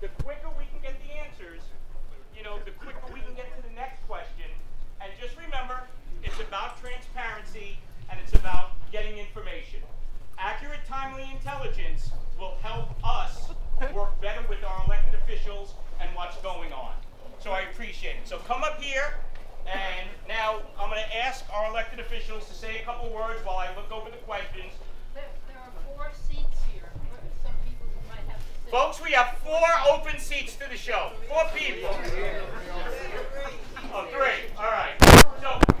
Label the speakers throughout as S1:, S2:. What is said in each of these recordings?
S1: the quicker we can get the answers, you know, the quicker we can get to the next question. And just remember, it's about transparency and it's about getting information. Accurate, timely intelligence will help us work better with our elected officials and what's going on. So I appreciate it. So come up here, and now I'm going to ask our elected officials to say a couple words while I look over the questions.
S2: There, there are four
S1: Folks, we have four open seats to the show. Four people. Oh, three. All right. So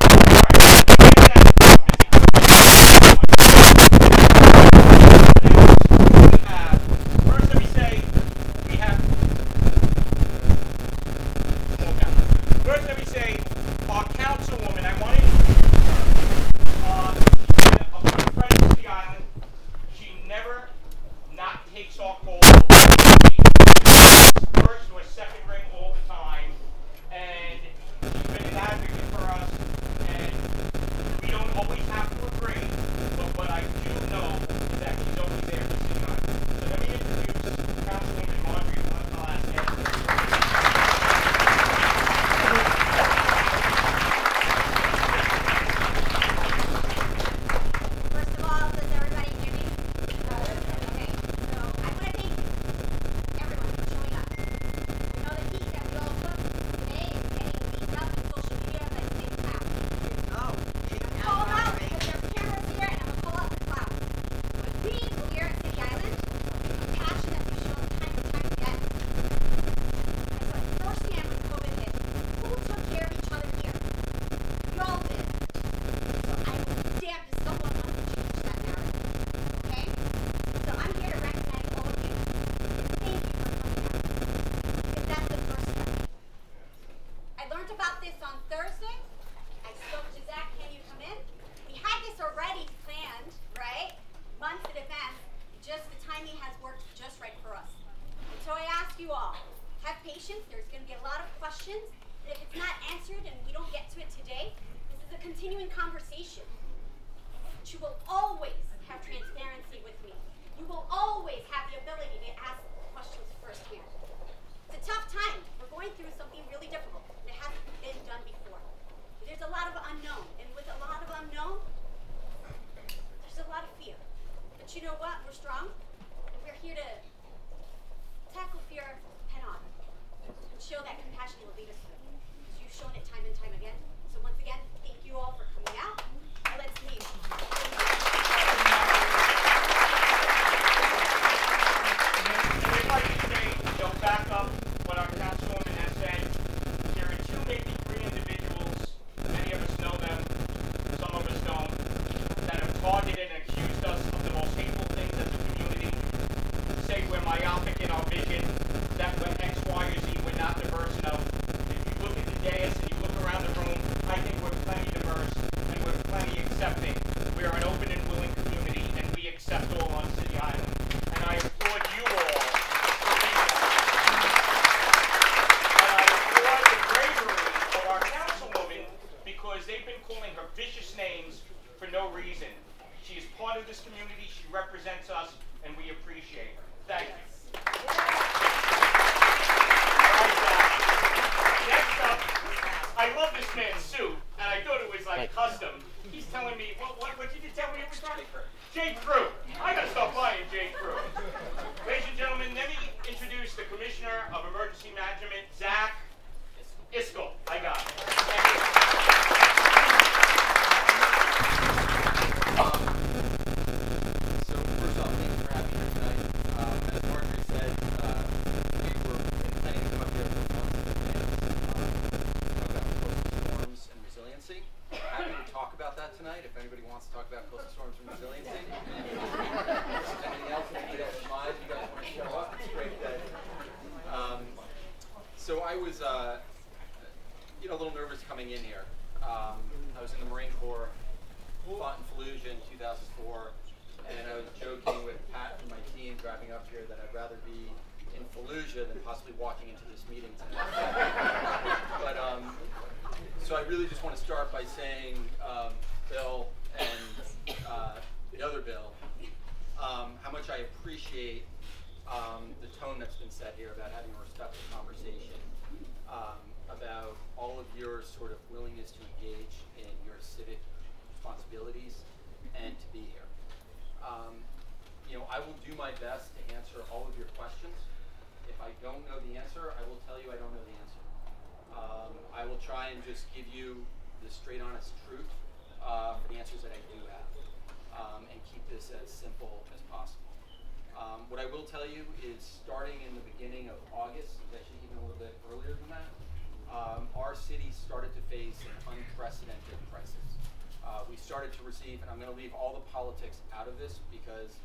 S1: and
S3: I'm going to leave
S1: all the
S4: politics out of this because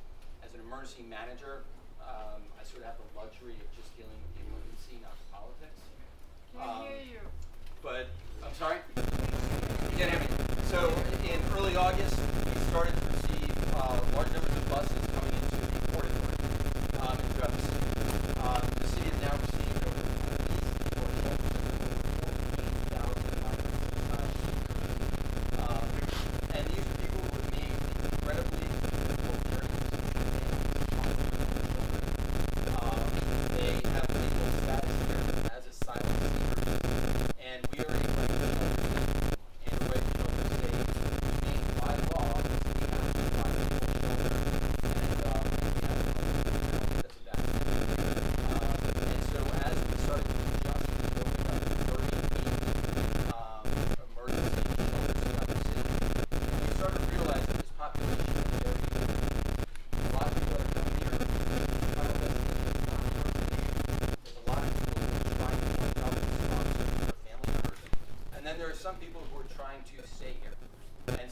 S4: as an emergency manager, um, I sort of have the luxury of just dealing with the emergency, not the politics. Um, but I'm sorry. You can't have me. So in early August,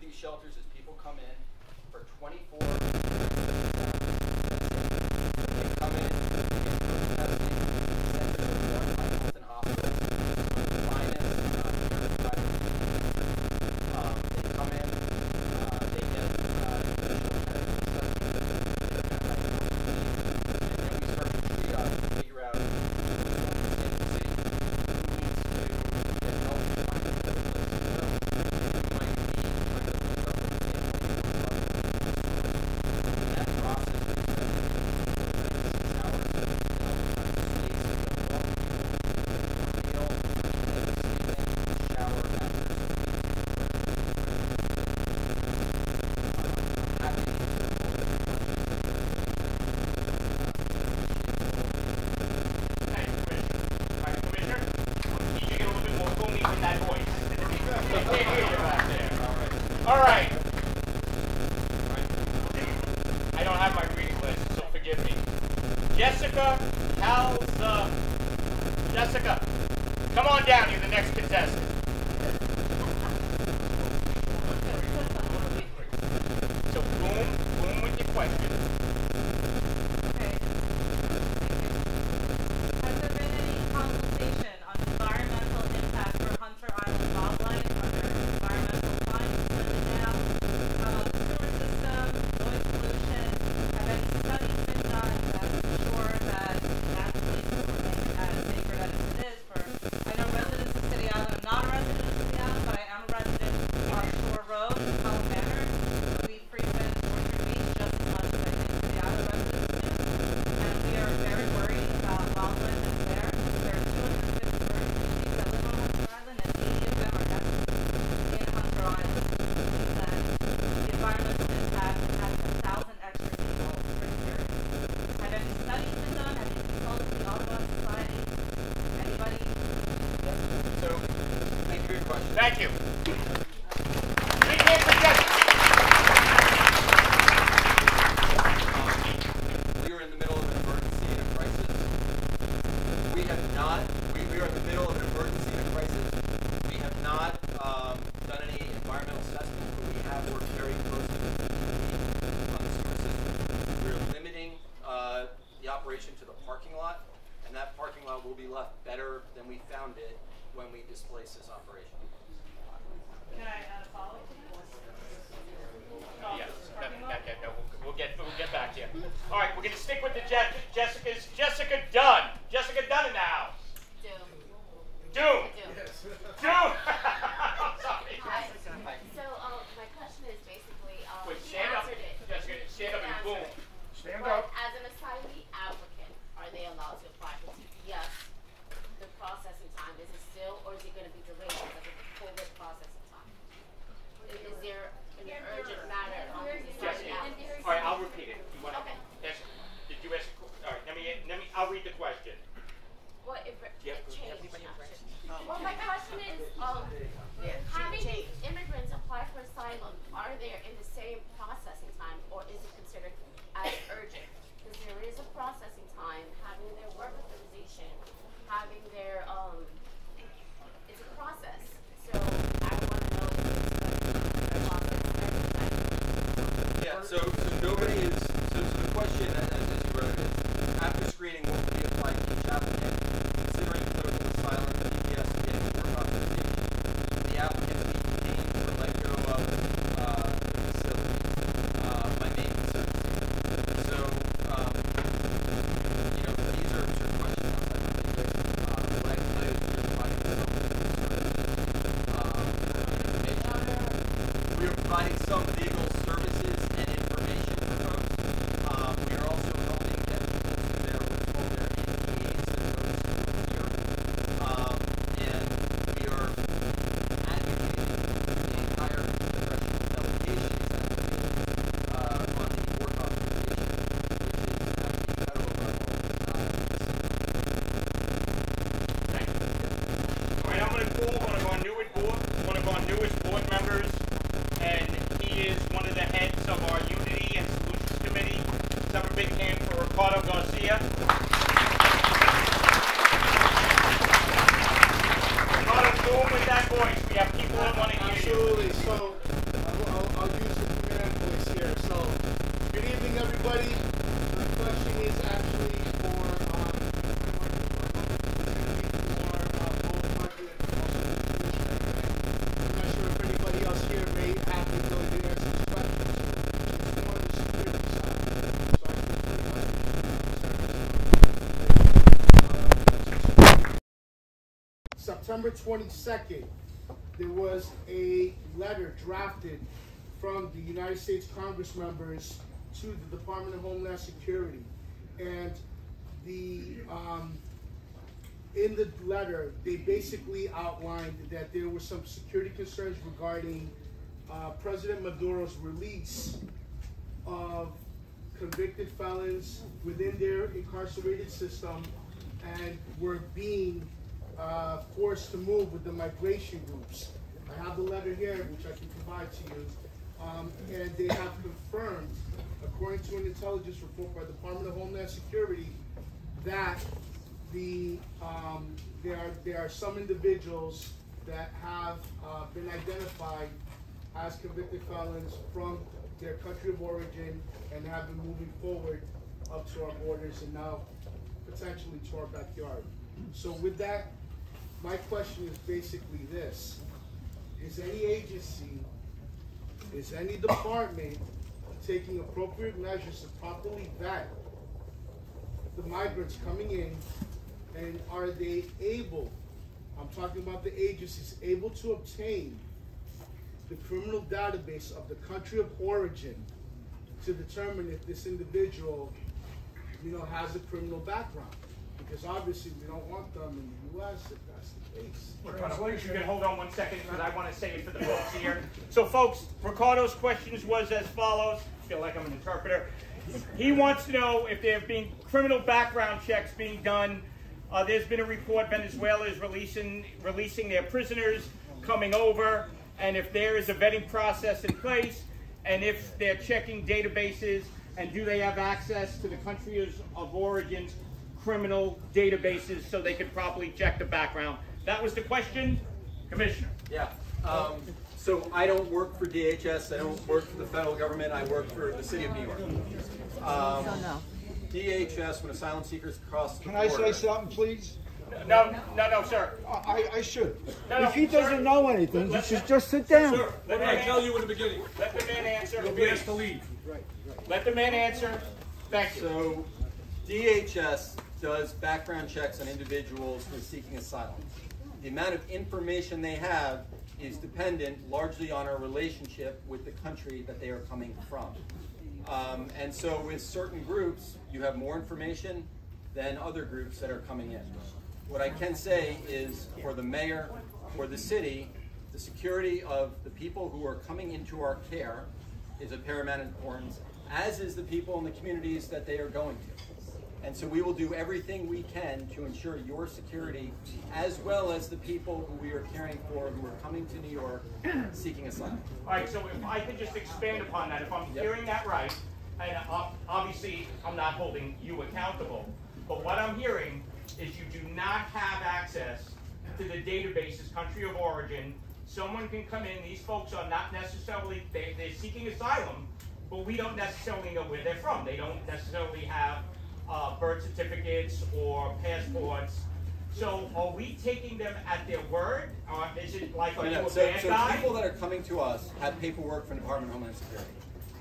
S4: these shelters is people come in for 24
S5: don't have my reading list, so forgive me. Jessica Calza. Jessica, come on down. You're the next contestant.
S6: September 22nd, there was a letter drafted from the United States Congress members to the Department of Homeland Security. And the, um, in the letter, they basically outlined that there were some security concerns regarding uh, President Maduro's release of convicted felons within their incarcerated system and were being uh, forced to move with the migration groups. I have the letter here, which I can provide to you. Um, and they have confirmed, according to an intelligence report by the Department of Homeland Security, that the, um, there are, there are some individuals that have, uh, been identified as convicted felons from their country of origin and have been moving forward up to our borders and now potentially to our backyard. So with that, my question is basically this. Is any agency, is any department taking appropriate measures to properly vet the migrants coming in? And are they able, I'm talking about the agencies, able to obtain the criminal database of the country of origin to determine if this individual, you know, has a criminal background? Because obviously, we don't want them in the US if that's the case.
S1: Can hold on one second because I want to say it for the folks here. So folks, Ricardo's questions was as follows. I feel like I'm an interpreter. He wants to know if there have been criminal background checks being done. Uh, there's been a report Venezuela is releasing releasing their prisoners coming over, and if there is a vetting process in place, and if they're checking databases, and do they have access to the countries of origins criminal databases so they could properly check the background. That was the question, Commissioner.
S4: Yeah, um, so I don't work for DHS, I don't work for the federal government, I work for the city of New York. Um, DHS, when asylum seekers cross the
S7: Can I
S4: border.
S7: say something, please?
S1: No, no, no, sir.
S7: I, I should.
S1: No, no,
S7: If he doesn't know anything, he should
S1: let-
S7: just sit down.
S8: Sir, what did I tell you in the beginning?
S1: Let the man answer,
S8: You'll be asked to
S1: please.
S8: leave.
S1: Let the man answer. Thank you.
S4: So DHS does background checks on individuals who are seeking asylum. The amount of information they have is dependent largely on our relationship with the country that they are coming from. Um, and so with certain groups, you have more information than other groups that are coming in. What I can say is for the mayor, for the city, the security of the people who are coming into our care is of paramount importance, as is the people in the communities that they are going to. And so we will do everything we can to ensure your security, as well as the people who we are caring for who are coming to New York seeking asylum.
S1: All right, so if I could just expand upon that, if I'm
S4: Yep.
S1: hearing that right, and uh, obviously, I'm not holding you accountable, but what I'm hearing is you do not have access to the databases, country of origin. Someone can come in, these folks are not necessarily, they, they're seeking asylum, but we don't necessarily know where they're from. They don't necessarily have, uh, birth certificates or passports. So are we taking them at their word, or is it like, are you a
S4: So,
S1: bad
S4: so
S1: guy?
S4: people that are coming to us have paperwork from the Department of Homeland Security.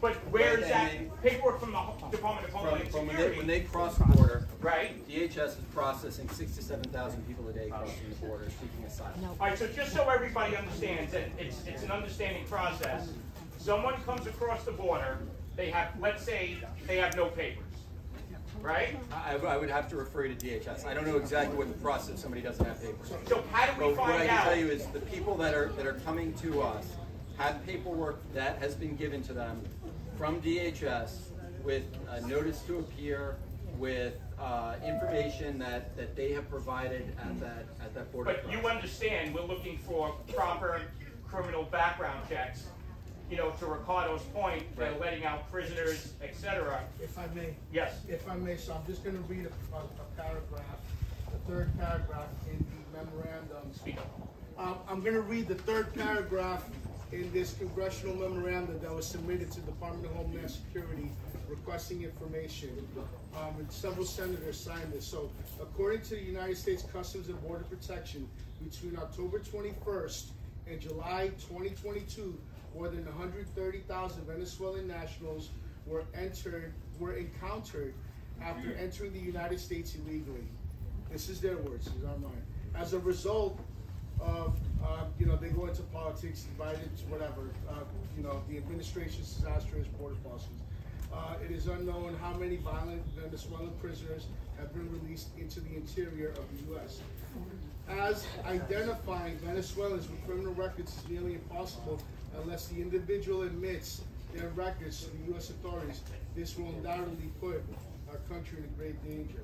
S1: But where where is
S4: And
S1: that
S4: they-
S1: paperwork from the Department of
S4: From,
S1: Homeland
S4: from when they,
S1: Security?
S4: when they cross the border,
S1: Right?
S4: DHS is processing six to seven thousand people a day crossing the border seeking asylum.
S1: All right, so just so everybody understands, that it's, it's an understanding process. Someone comes across the border, they have, let's say, they have no papers, right?
S4: I, I would have to refer you to DHS. I don't know exactly what the process, if somebody doesn't have papers.
S1: So how do we
S4: But what I
S1: find
S4: can tell you is the people that are, that are coming to us have paperwork that has been given to them from DHS with a notice to appear, with, uh, information that, that they have provided at that, at that border.
S1: But you understand, we're looking for proper criminal background checks. You know, to Ricardo's point, they're
S4: Right.
S1: letting out prisoners, et cetera.
S6: If I may,
S1: Yes,
S6: if I may, so I'm just gonna read a, a, a paragraph, the third paragraph in the memorandum.
S1: speak up.
S6: Um, I'm gonna read the third paragraph in this congressional memorandum that was submitted to the Department of Homeland Security requesting information. Um, and several senators signed this. So according to the United States Customs and Border Protection, between October twenty-first and July twenty twenty-two, more than hundred thirty thousand Venezuelan nationals were entered, were encountered after entering the United States illegally. This is their words, these aren't mine. As a result of, uh, you know, they go into politics, divided, whatever, uh, you know, the administration's disastrous border policies. Uh, it is unknown how many violent Venezuelan prisoners have been released into the interior of the U.S. As identifying Venezuelans with criminal records is nearly impossible unless the individual admits their records to the U.S. authorities, this will undoubtedly put our country in grave danger.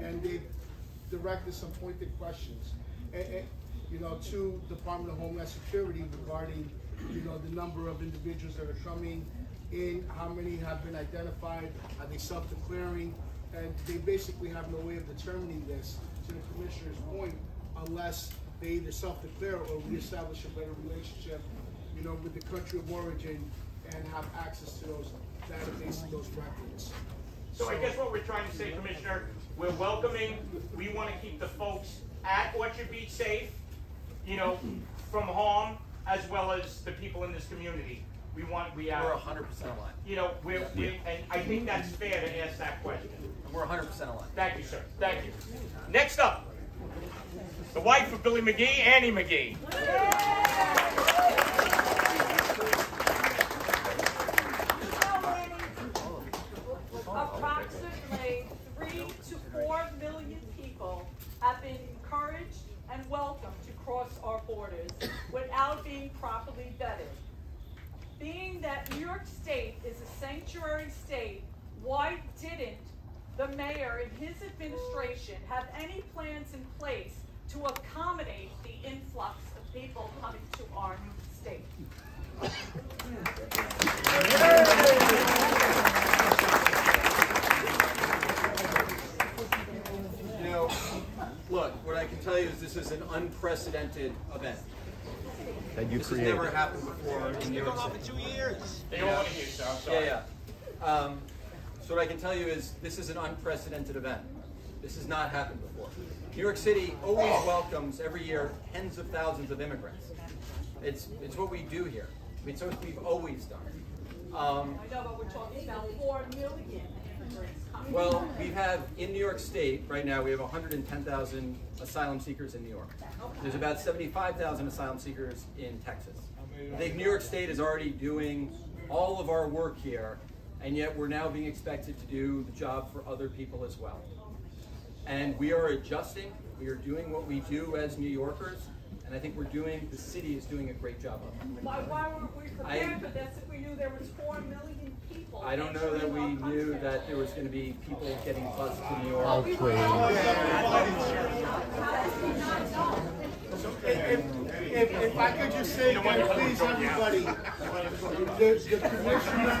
S6: And they directed some pointed questions, eh, eh, you know, to Department of Homeland Security regarding, you know, the number of individuals that are coming in, how many have been identified, are they self-declaring? And they basically have no way of determining this, to the commissioner's point, unless they either self-declare or we establish a better relationship, you know, with the country of origin and have access to those databases, those records.
S1: So I guess what we're trying to say, Commissioner, we're welcoming, we want to keep the folks at Orchard Beach safe, you know, from harm, as well as the people in this community. We want, we are.
S4: We're hundred percent aligned.
S1: you know, we're, we, and I think that's fair to ask that question.
S4: And We're hundred percent aligned.
S1: Thank you, sir, thank you. Next up, the wife of Billy McGee, Annie McGee.
S9: Approximately three to four million people have been encouraged and welcomed to cross our borders without being properly vetted. Being New York State is a sanctuary state, why didn't the mayor and his administration have any plans in place to accommodate the influx of people coming to our state?
S4: You know, look, what I can tell you is this is an unprecedented event.
S7: That you
S4: This has never happened before in New York City.
S1: They don't want to hear you, I'm sorry.
S4: Yeah, yeah. Um, So what I can tell you is this is an unprecedented event. This has not happened before. New York City always welcomes every year tens of thousands of immigrants. It's, it's what we do here. It's what we've always done. Um,
S10: I know, but we're talking about four million immigrants coming.
S4: Well, we have in New York State right now we have 110,000 asylum seekers in New York. There's about 75,000 asylum seekers in Texas. I think New York State is already doing all of our work here, and yet we're now being expected to do the job for other people as well. And we are adjusting. We are doing what we do as New Yorkers, and I think we're doing. The city is doing a great job of it.
S10: Why, why weren't we
S4: I-
S10: prepared for this if we knew there was four million people?
S4: I don't know that we knew that there was going to be people getting buzzed to New York.
S10: Oh, we were all-
S6: If, if, if I could just say again, please, everybody, the, the commissioner.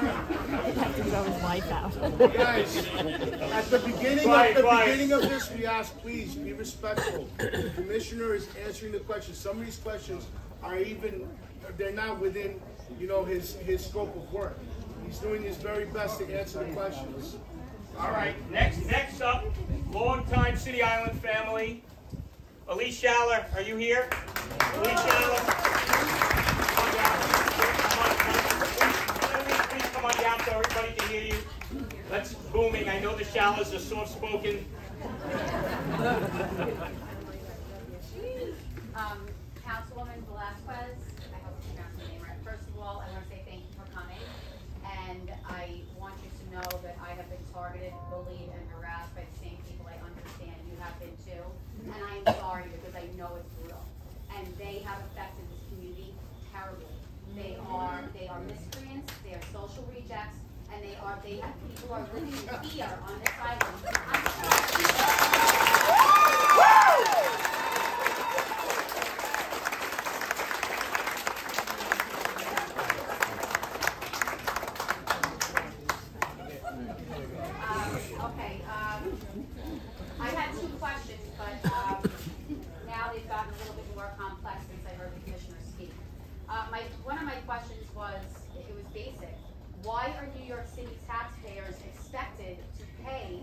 S6: Guys, at the beginning,
S1: Quiet,
S6: at the
S1: quiet.
S6: beginning of this, we asked, please, be respectful. The commissioner is answering the questions. Some of these questions are even, they're not within, you know, his, his scope of work. He's doing his very best to answer the questions.
S1: All right, next, next up, longtime City Island family. Elise Schaller, are you here? Elise Schaller? Come on down. Come on, come. Please, please come on down so everybody can hear you. That's booming. I know the Schallers are soft-spoken.
S3: Um, Councilwoman Velázquez, I hope I'm pronouncing your name right. First of all, I want to say thank you for coming. And I want you to know that I have been targeted, bullied, and harassed by the same people I understand you have been too. And I am sorry because I know it's brutal. And they have affected this community terribly. They are, they are miscreants, they are social rejects, and they people are living in fear on this island. I'm sure. Um, okay, um, I had two questions, but, um, now they've gotten a little bit more complex since I heard the commissioner speak. Uh, my, one of my questions was, it was basic. Why are New York City taxpayers expected to pay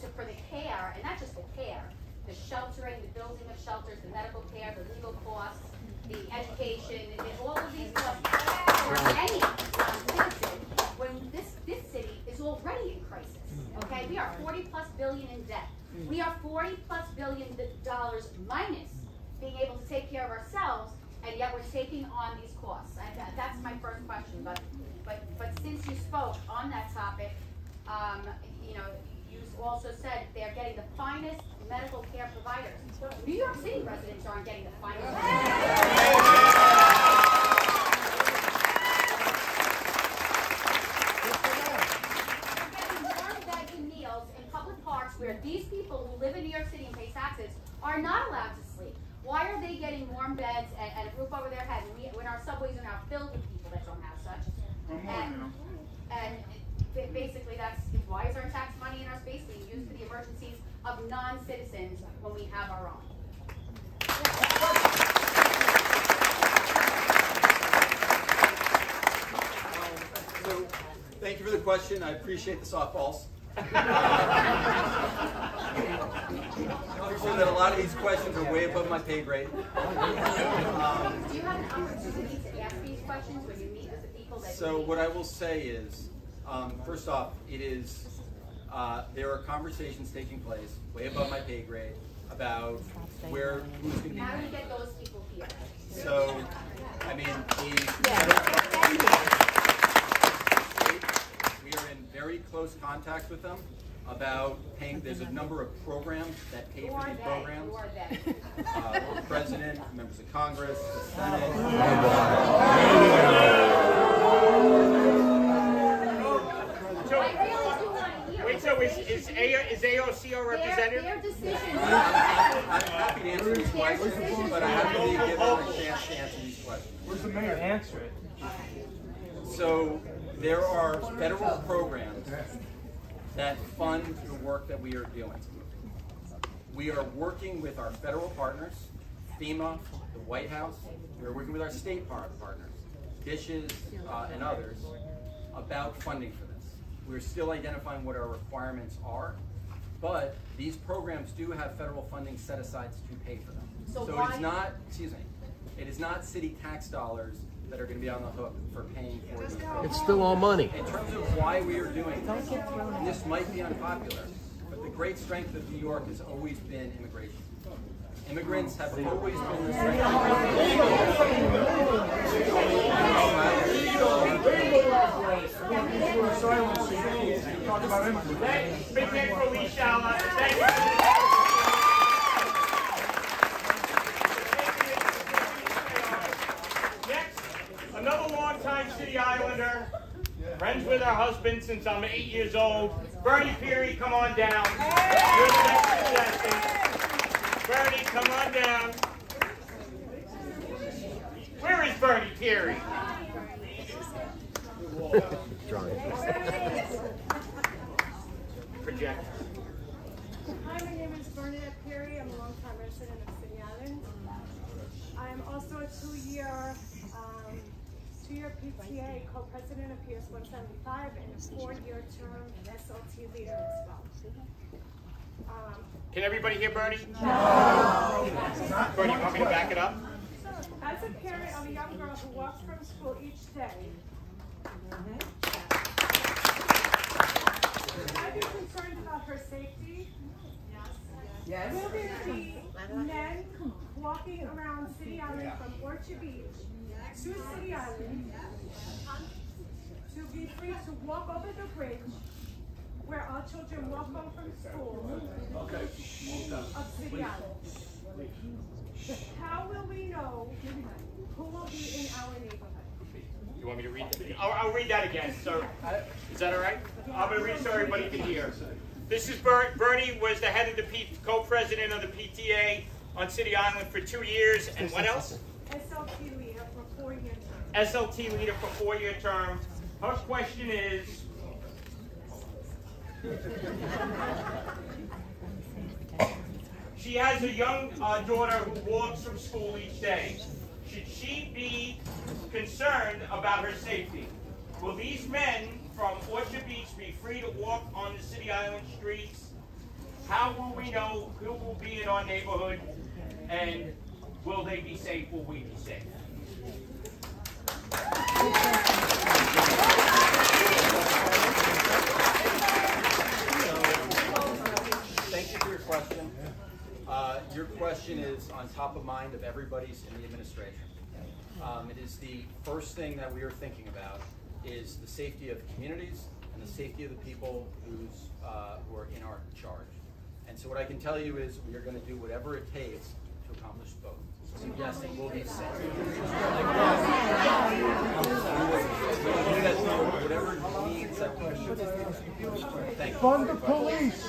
S3: to, for the care, and not just the care, the sheltering, the building of shelters, the medical care, the legal costs, the education, and all of these costs for any non-citizen, when this, this city is already in crisis, okay? We are forty plus billion in debt. We are forty plus billion d- dollars minus being able to take care of ourselves, and yet we're taking on these costs. I, that, that's my first question, but, but, but since you spoke on that topic, um, you know, you also said they're getting the finest medical care providers. New York City residents aren't getting the finest. We're getting warm beds and meals in public parks where these people who live in New York City and pay taxes are not allowed to sleep. Why are they getting warm beds and, and a roof over their head when, we, when our subways are now filled with people that don't have such? And, and ba- basically that's, why is our tax money and our space being used for the emergencies of non-citizens when we have our own?
S4: So, thank you for the question. I appreciate the softballs. I'm sure that a lot of these questions are way above my pay grade.
S3: Do you have an opportunity to ask these questions when you meet with the people that
S4: So
S3: meet?
S4: what I will say is, um, first off, it is, uh, there are conversations taking place way above my pay grade about where, who's gonna be
S3: How do you get those people here?
S4: So, I mean, the. We are in very close contact with them about paying, there's a number of programs that pay for
S3: are
S4: these programs.
S3: Who are they?
S4: Uh, the president, members of Congress, the Senate.
S3: I really do want to hear.
S1: Wait, so is, is A, is AOCO
S3: Their,
S1: represented?
S3: their decisions.
S4: I'm happy to answer these questions, but I have to be given a chance to answer these questions.
S8: Where's the mayor? Answer it.
S4: So there are federal programs that fund the work that we are doing. We are working with our federal partners, FEMA, the White House. We're working with our state par- partners, Dishes, uh, and others, about funding for this. We're still identifying what our requirements are, but these programs do have federal funding set aside to pay for them.
S10: So
S4: it
S10: why-
S4: is not, excuse me, it is not city tax dollars that are gonna be on the hook for paying for these programs.
S7: It's still all money.
S4: In terms of why we are doing this, this might be unpopular, but the great strength of New York has always been immigration. Immigrants have always been the strength of
S1: Thank, big thank for Elise Schaller. Thank you. Next, another longtime City Islander, friends with her husband since I'm eight years old. Bernie Perry, come on down. You're the next contestant. Bernie, come on down. Where is Bernie Perry? Project.
S11: Hi, my name is Bernadette Perry. I'm a longtime resident of City Island. I am also a two-year, um, two-year PTA co-president of PS 175 and a four-year term SLT leader as well. Um,
S1: Can everybody hear Bernie? No. Bernie, you want me to back it up?
S11: As a parent of a young girl who walks from school each day, I've been concerned about her safety. Yes. Yes. Will there be men walking around City Island from Orchard Beach to City Island to be free to walk over the bridge where our children walk home from school of City Island? How will we know who will be in our neighborhood?
S1: You want me to read? I'll, I'll read that again. So, is that all right? I'm going to read so everybody can hear. This is Ber- Bernie was the head of the P- co-president of the PTA on City Island for two years, and what else?
S11: SLT leader for four-year term.
S1: SLT leader for four-year term. Her question is. She has a young uh, daughter who walks from school each day. Should she be concerned about her safety? Will these men from Orchard Beach be free to walk on the City Island streets? How will we know who will be in our neighborhood? And will they be safe? Will we be safe?
S4: Thank you for your question. Uh, your question is on top of mind of everybody's in the administration. Um, it is the first thing that we are thinking about is the safety of communities and the safety of the people who's, uh, who are in our charge. And so what I can tell you is we are going to do whatever it takes to accomplish both. So yes, it will be safe. Whatever needs that we Thank you.
S6: Fund the police.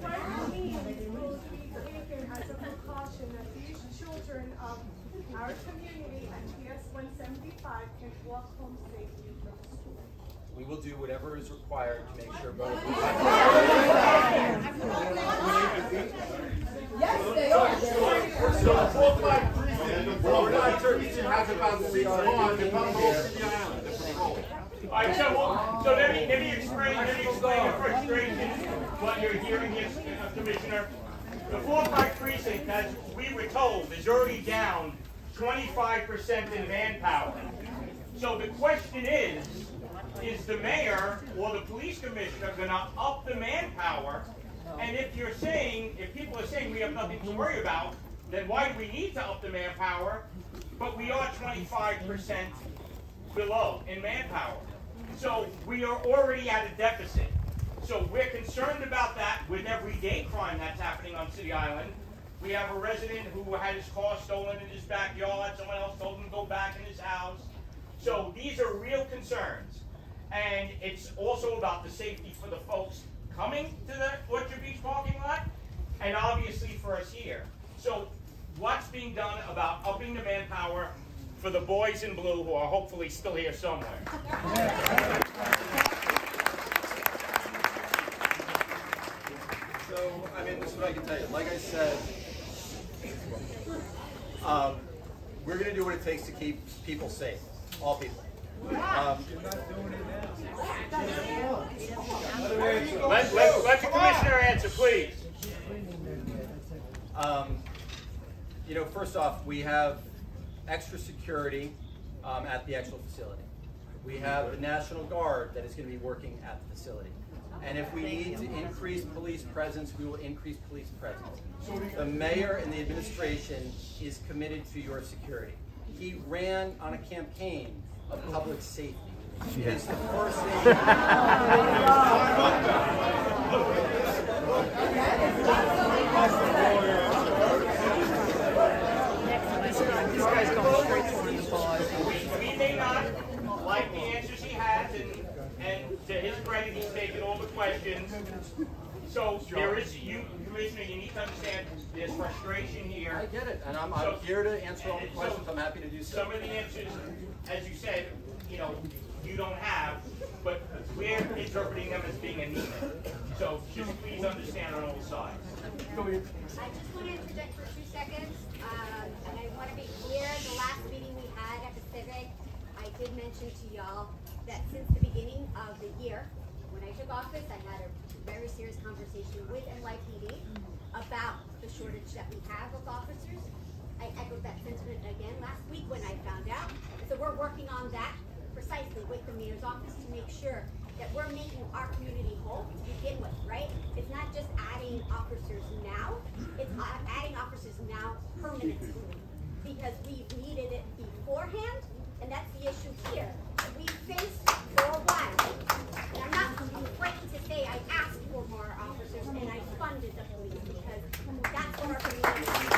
S11: What means will be taken as a precaution that these children of our community at PS one seventy-five can walk home safely from school?
S4: We will do whatever is required to make sure both.
S6: So the four five precinct, four five precinct has about six cars in the whole city island.
S1: All right, so, well, so let me, let me explain, let me explain the frustration, what you're hearing here, uh, Commissioner. The four five precinct, as we were told, is already down twenty-five percent in manpower. So the question is, is the mayor or the police commissioner gonna up the manpower? And if you're saying, if people are saying we have nothing to worry about, then why do we need to up the manpower? But we are twenty-five percent below in manpower. So we are already at a deficit. So we're concerned about that with everyday crime that's happening on City Island. We have a resident who had his car stolen in his backyard. Someone else told him to go back in his house. So these are real concerns. And it's also about the safety for the folks coming to the Orchard Beach parking lot and obviously for us here. So what's being done about upping the manpower for the boys in blue who are hopefully still here somewhere?
S4: So, I mean, this is what I can tell you. Like I said, um, we're going to do what it takes to keep people safe, all people. Um,
S1: Let, let, let the commissioner answer, please.
S4: Um, you know, first off, we have extra security um, at the actual facility. We have the National Guard that is going to be working at the facility. And if we need to increase police presence, we will increase police presence. The mayor and the administration is committed to your security. He ran on a campaign of public safety. It is the first thing.
S1: We may not like the answers he has, and, and to his credit, he's taken all the questions. So there is, you, Commissioner, you need to understand, there's frustration here.
S4: I get it, and I'm, I'm
S1: So-
S4: here to answer all the
S1: and so
S4: questions. I'm happy to do so.
S1: Some of the answers, as you said, you know, you don't have, but we're interpreting them as being a anemic. So just please understand on all sides.
S12: I just want to interject for two seconds, um, and I want to be clear, the last meeting we had at the Civic, I did mention to y'all that since the beginning of the year, when I took office, I had a very serious conversation with NYPD about the shortage that we have of officers. I echoed that sentiment again last week when I found out. So we're working on that precisely with the mayor's office to make sure that we're making our community whole to begin with, right? It's not just adding officers now, it's adding officers now permanently. Because we needed it beforehand, and that's the issue here. We faced for a while, and I'm not afraid to say I asked for more officers and I funded the police because that's what our community needs.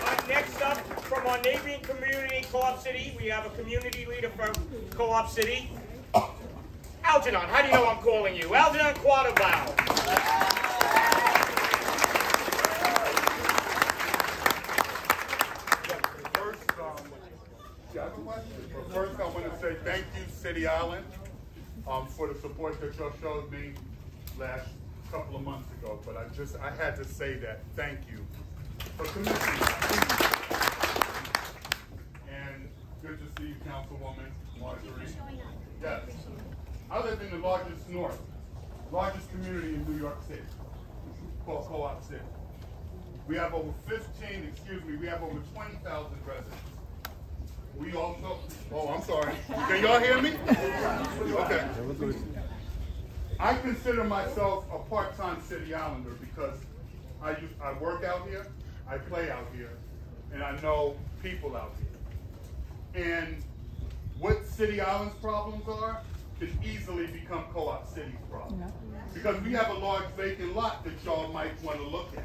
S1: Uh, next up, from our neighboring community, Co-op City, we have a community leader from Co-op City. Algernon, how do you know I'm calling you? Algernon Quattlebaum.
S13: First, um, first, I want to say thank you, City Island, um, for the support that y'all showed me last couple of months ago. But I just, I had to say that, thank you for committing. And good to see you, Councilwoman Marjorie. Yes. I live in the largest north, largest community in New York City, called Co-op City. We have over 15, excuse me, we have over 20,000 residents. We also, oh, I'm sorry. Can y'all hear me? Okay. I consider myself a part-time city islander because I use, I work out here, I play out here, and I know people out here. And what City Island's problems are could easily become Co-op City's problem. Because we have a large vacant lot that y'all might want to look at.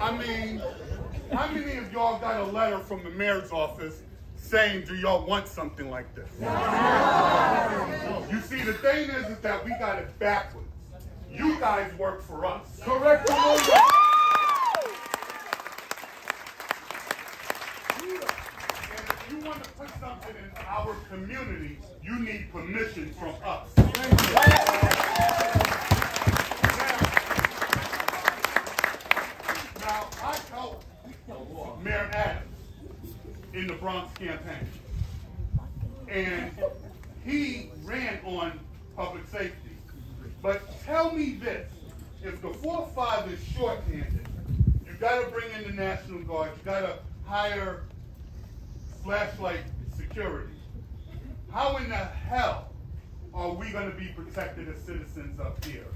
S13: I mean, how many of y'all got a letter from the mayor's office saying, do y'all want something like this? You see, the thing is, is that we got it backwards. You guys work for us. Correct. And if you want to put something in our community, you need permission from us. Now, I helped Mayor Adams in the Bronx campaign. And he ran on public safety. But tell me this, if the four five is shorthanded, you gotta bring in the National Guard, you gotta hire flashlight security. How in the hell are we gonna be protected as citizens up here?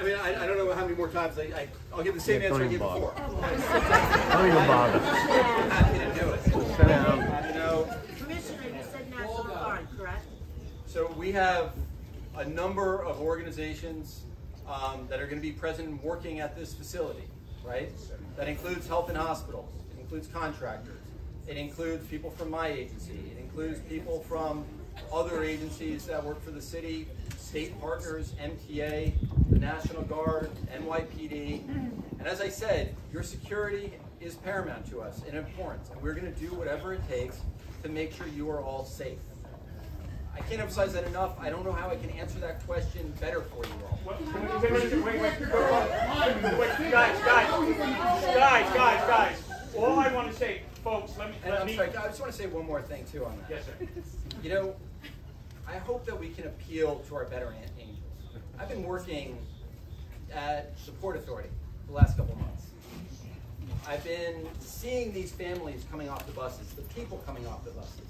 S4: I mean, I, I don't know how many I, I I'll give the same
S14: Yeah,
S4: answer I gave
S14: even
S4: before.
S14: Don't even bother.
S4: I'm happy to do it.
S14: Sit down.
S4: You know,
S15: Commissioner, you said National Guard, correct?
S4: so we have a number of organizations um, that are going to be present and working at this facility, right? That includes health and hospitals. It includes contractors. It includes people from my agency. It includes people from other agencies that work for the city, state partners, MTA, the National Guard, NYPD. And as I said, your security is paramount to us and important, and we're going to do whatever it takes to make sure you are all safe. I can't emphasize that enough. I don't know how I can answer that question better for you all.
S1: Wait, wait, wait, guys, guys, guys, guys, guys. All I want to say, folks, let me,
S4: And I'm
S1: me.
S4: sorry, I just want to say one more thing too on that.
S1: Yes, sir.
S4: You know, I hope that we can appeal to our better angels. I've been working at Support Port Authority the last couple months. I've been seeing these families coming off the buses, the people coming off the buses,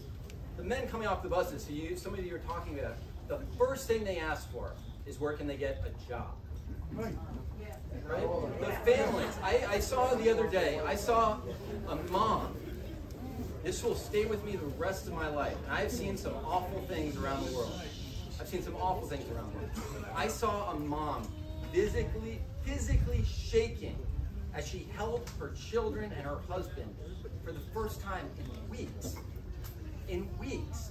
S4: the men coming off the buses who you, some of you are talking about. The first thing they ask for is where can they get a job? Right? The families. I, I saw the other day, I saw a mom this will stay with me the rest of my life. And I've seen some awful things around the world. I've seen some awful things around the world. I saw a mom physically, physically shaking as she held her children and her husband for the first time in weeks. In weeks.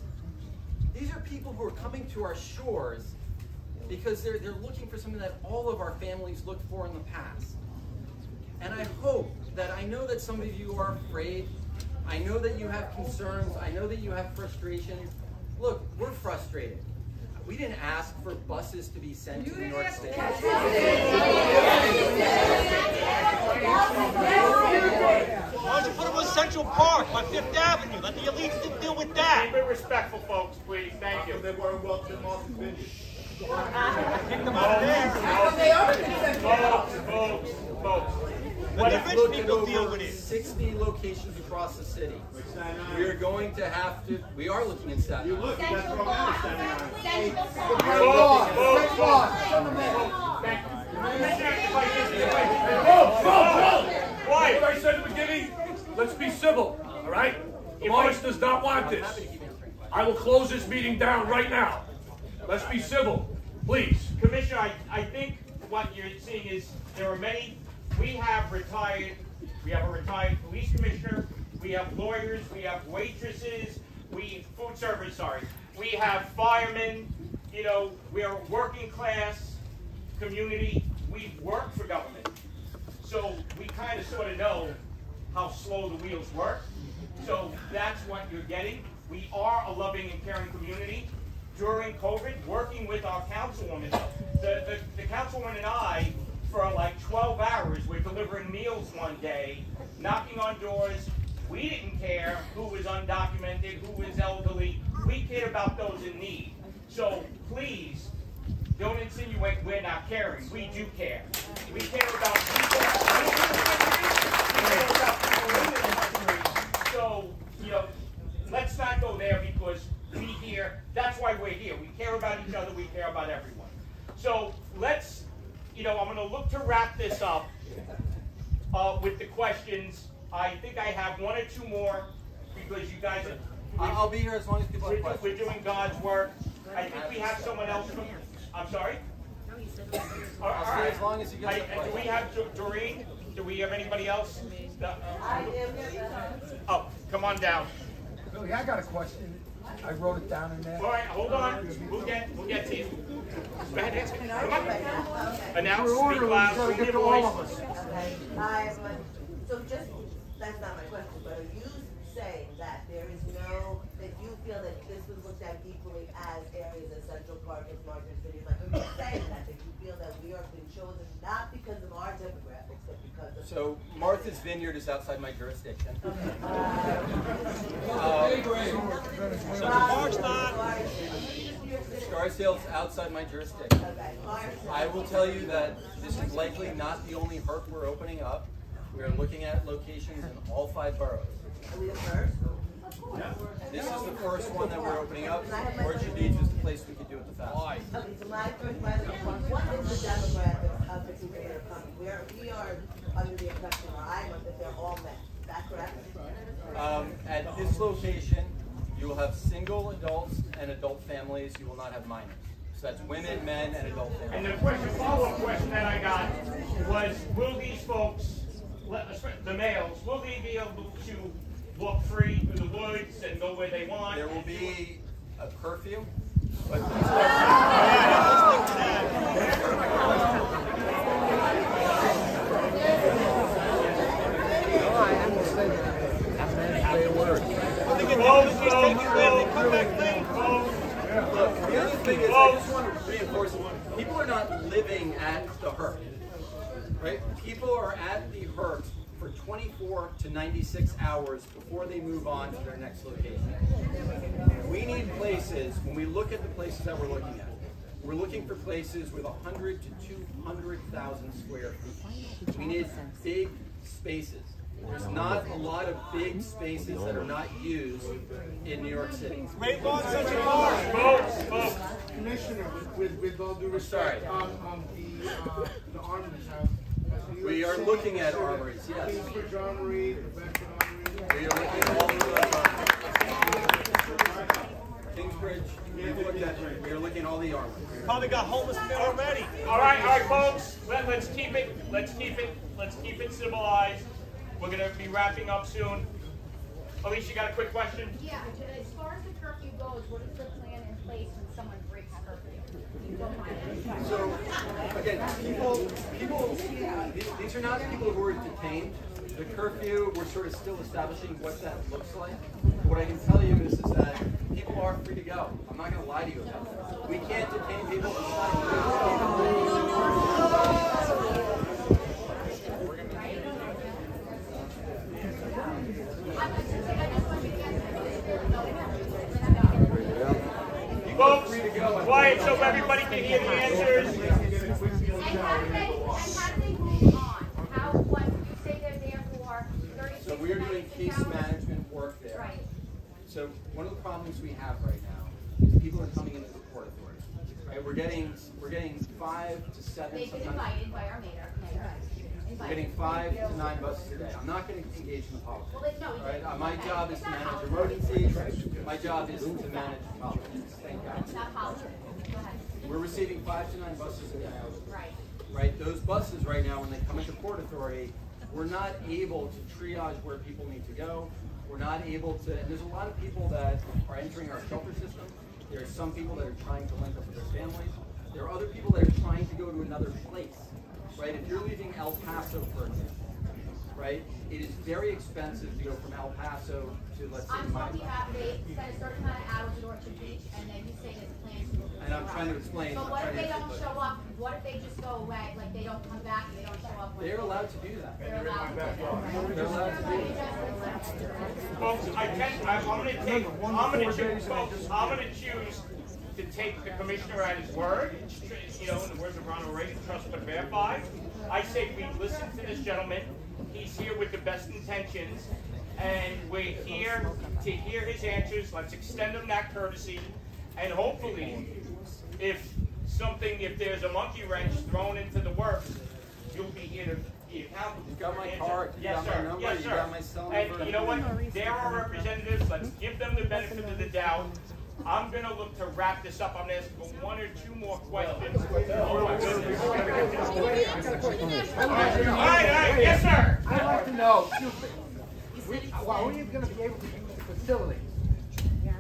S4: These are people who are coming to our shores because they're, they're looking for something that all of our families looked for in the past. And I hope that I know that some of you are afraid. I know that you have concerns. I know that you have frustrations. Look, we're frustrated. We didn't ask for buses to be sent to New York State.
S16: Why don't you put them in Central Park on Fifth Avenue? Let the elites deal with that.
S1: Keep it respectful, folks, please. Thank you.
S13: They weren't welcome in Martha's Vineyard.
S16: Kick them out of there.
S1: Folks, folks, folks.
S16: Let the
S4: We've
S16: rich people deal with it.
S4: 60 locations across the city. We are going to have to, we are looking in Staten Island.
S3: Central Park. Central Park.
S1: Folks, folks, folks. Thank you. Commissioner, if I just- if I-
S8: Whoa, whoa, whoa!
S1: Quiet.
S8: What I said at the beginning, let's be civil, all right? The Morris does not want this.
S4: Happy to keep answering questions.
S8: I will close this meeting down right now. Let's be civil, please.
S1: Commissioner, I, I think what you're seeing is there are many, we have retired, we have a retired police commissioner, we have lawyers, we have waitresses, we, food servers, sorry. We have firemen, you know, we are a working class community, we work for government. So we kind of sort of know how slow the wheels work. So that's what you're getting. We are a loving and caring community. During COVID, working with our councilwoman, the, the, the councilwoman and I, for like 12 hours, we're delivering meals one day, knocking on doors. We didn't care who was undocumented, who was elderly. We cared about those in need. So please, don't insinuate we're not caring. We do care. We care about people. We care about people in country. So, you know, let's not go there because we here, that's why we're here. We care about each other, we care about everyone. So let's, you know, I'm gonna look to wrap this up uh, with the questions. I think I have one or two more because you guys are.
S4: I- I'll be here as long as people
S1: We're, we're doing God's work. I think we have someone else from, I'm sorry? All
S4: I'll stay
S1: right.
S4: as long as you guys
S1: I- Do we have Doreen? Do we have anybody else? That- uh, Oh, come on down.
S17: Billy, I got a question. I wrote it down in there.
S1: All right, hold on. We'll get, we'll get to you. Go ahead, answer. Come on. Announce, speak loud, bring your voice.
S15: Hi, everyone. So just, that's not my question, but are you saying that there is no, that you feel that this was looked at equally as areas of Central Park as Market City? Like, are you saying that, that you feel that we are being chosen not because of our demographics, but because of?
S4: So Martha's Vineyard is outside my jurisdiction. Uh, Scarsdale's outside my jurisdiction. I will tell you that this is likely not the only HERC we're opening up. We are looking at locations in all five boroughs.
S15: Are we the first?
S4: This is the first one that we're opening up. Orchard Beach is the place we could do it the fastest.
S15: Okay, so my first question, what is the demographics of the people that are coming? We are, we are under the impression, or I'm that they're all men. Is that correct?
S4: Um, at this location, you will have single adults and adult families. You will not have minors. So that's women, men, and adult families.
S1: And the question, follow-up question that I got was, will these folks, let- the males, will they be able to walk free through the woods and go where they want?
S4: There will be a curfew. But Look, the other thing is, I just want to reinforce, people are not living at the HERC, right? People are at the HERC for 24 to 96 hours before they move on to their next location. We need places, when we look at the places that we're looking at, we're looking for places with 100 to 200,000 square feet. We need big spaces. There's not a lot of big spaces that are not used in New York City.
S16: Great lawn Central Park.
S6: Commissioner, with, with all due respect, um, um, the, uh, the armories have. As New
S4: We are looking at armories, yes.
S6: Kingsbridge Armory, the Bedford Armory.
S4: We are looking at all of the Kingsbridge, we've looked at, we are looking at all the armories.
S16: Probably got homeless in there already.
S1: All right, all right, folks. Let, let's keep it. Let's keep it. Let's keep it civilized. We're gonna be wrapping up soon. Alicia, you got a quick question?
S3: Yeah, as far as the curfew goes, what is the plan in place when someone breaks curfew? You go find it.
S4: So, again, people, people, these, are not people who are detained. The curfew, we're sort of still establishing what that looks like. What I can tell you is, is that people are free to go. I'm not gonna lie to you about that. We can't detain people.
S1: Folks, quiet so everybody can hear the answers.
S3: And how they, and how do they move on? How, what, you say they're there for thirty-six
S4: So we are doing
S3: nights,
S4: case management work there.
S3: Right.
S4: So one of the problems we have right now is people are coming into the port authority. Right, we're getting, we're getting five to seven,
S3: They've been
S4: sometimes.
S3: invited by our mayor.
S4: We're getting five to nine buses a day. I'm not gonna engage in the politics.
S3: Well, they- no,
S4: All right, uh, my job is to manage emergencies. My job is to manage politics. Thank God.
S3: It's not politics.
S4: We're receiving five to nine buses a day.
S3: Right.
S4: Right, those buses right now, when they come into Port Authority, we're not able to triage where people need to go. We're not able to, and there's a lot of people that are entering our shelter system. There are some people that are trying to link up with their families. There are other people that are trying to go to another place, right? If you're leaving El Paso, for example, right, it is very expensive to go from El Paso to, let's say,
S3: I'm
S4: my.
S3: talking about they spend a certain amount of hours at Orchard Beach, and then you say there's plans to move
S4: And I'm
S3: around.
S4: trying to explain-
S3: So
S4: I'm
S3: what if
S4: trying to
S3: they don't
S4: the
S3: show up? What if they just go away, like they don't come back, and they don't show up? when-
S4: They're allowed to do that.
S3: They're allowed to do that.
S4: They're allowed to do that.
S1: Folks, I can, I'm gonna take, I'm gonna choose, folks, I'm gonna choose to take the commissioner at his word. You know, in the words of Ronald Reagan, trust but verify. I say we listen to this gentleman. He's here with the best intentions. And we're here to hear his answers. Let's extend him that courtesy. And hopefully, if something, if there's a monkey wrench thrown into the works, you'll be here to be accountable.
S4: You got my card, you
S1: Yes,
S4: got my
S1: sir.
S4: number,
S1: Yes,
S4: you
S1: sir.
S4: got my cell
S1: And
S4: number.
S1: you know what? They're our representatives. Let's give them the benefit of the doubt. I'm gonna look to wrap this up. I'm gonna ask for one or two more questions. Oh my goodness. All right, all right, all right, yes, sir.
S17: I'd like to know, we're you gonna be able to use the facilities?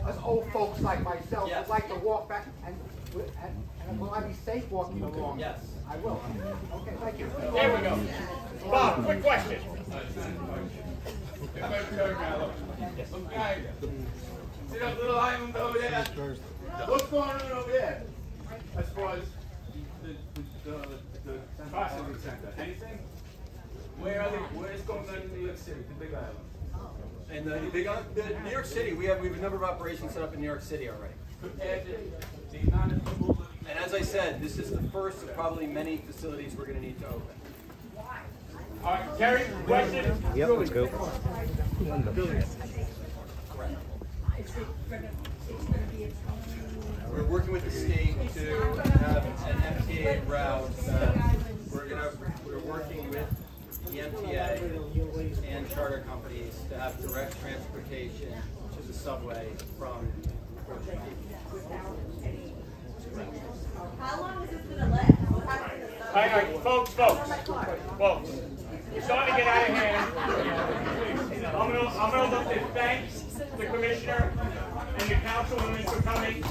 S17: Us old folks like myself
S4: Yes.
S17: would like to walk back and, and, and will I be safe walking along?
S4: Yes.
S17: I will. Okay, thank you.
S1: There we go. Bob, quick question.
S13: Okay. See that little island over there? What's going on over there? As far as the, the, uh, the, the processing center, anything? Where are they, where is going on in New York City, the big island?
S4: And the, the big, uh, the New York City, we have, we have a number of operations set up in New York City already.
S13: Compared to the amount of people living
S4: And as I said, this is the first of probably many facilities we're gonna need to open.
S1: All right, Terry, question?
S7: Yep, let's go.
S4: We're working with the state to have an MTA route that we're gonna, we're working with the MTA and charter companies to have direct transportation to the subway from Portugal.
S15: How long is this going to
S1: last? Folks, folks, folks. It's starting to get out of hand. I'm going to, look to thank the commissioner and the councilwoman for coming.